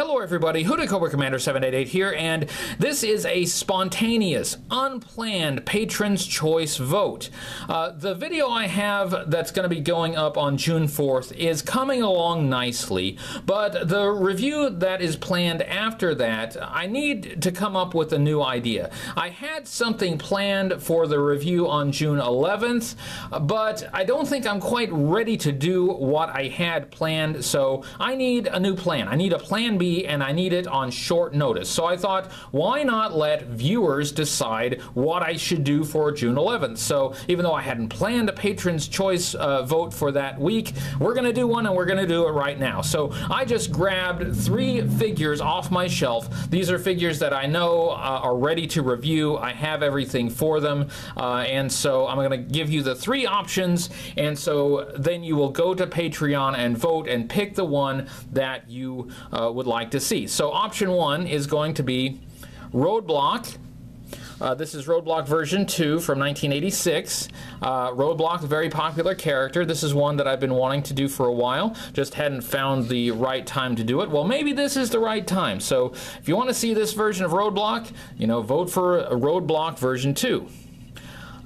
Hello everybody, Hooded Cobra Commander 788 here, and this is a spontaneous, unplanned Patron's Choice vote. Uh, the video I have that's going to be going up on June 4th is coming along nicely, but the review that is planned after that, I need to come up with a new idea. I had something planned for the review on June 11th, but I don't think I'm quite ready to do what I had planned, so I need a new plan. I need a plan B and I need it on short notice. So I thought, why not let viewers decide what I should do for June 11th? So even though I hadn't planned a patron's choice uh, vote for that week, we're going to do one and we're going to do it right now. So I just grabbed three figures off my shelf. These are figures that I know uh, are ready to review. I have everything for them. Uh, and so I'm going to give you the three options. And so then you will go to Patreon and vote and pick the one that you uh, would like to see. So option one is going to be Roadblock. Uh, this is Roadblock version 2 from 1986. Uh, Roadblock, very popular character. This is one that I've been wanting to do for a while. Just hadn't found the right time to do it. Well, maybe this is the right time. So if you want to see this version of Roadblock, you know, vote for Roadblock version 2.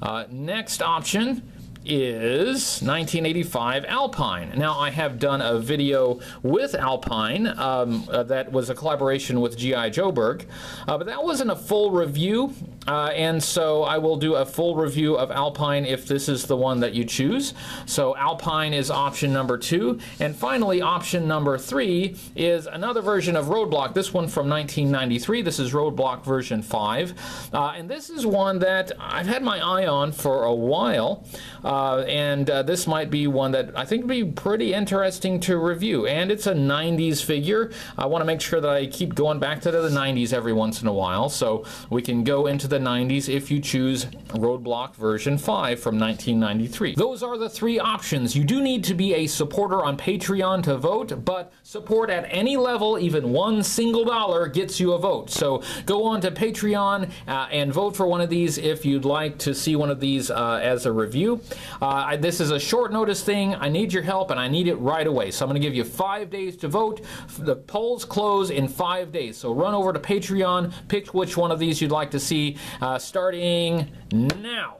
Uh, next option is 1985 Alpine. Now, I have done a video with Alpine um, uh, that was a collaboration with G.I. Joeberg, uh, but that wasn't a full review, uh, and so I will do a full review of Alpine if this is the one that you choose. So, Alpine is option number two, and finally, option number three is another version of Roadblock, this one from 1993. This is Roadblock version 5, uh, and this is one that I've had my eye on for a while. Uh, and uh, this might be one that I think would be pretty interesting to review. And it's a 90s figure. I want to make sure that I keep going back to the 90s every once in a while. So we can go into the 90s if you choose Roadblock version 5 from 1993. Those are the three options. You do need to be a supporter on Patreon to vote, but support at any level, even one single dollar, gets you a vote. So go on to Patreon uh, and vote for one of these if you'd like to see one of these uh, as a review. Uh, I, this is a short notice thing. I need your help and I need it right away. So I'm going to give you five days to vote. The polls close in five days. So run over to Patreon, pick which one of these you'd like to see uh, starting now.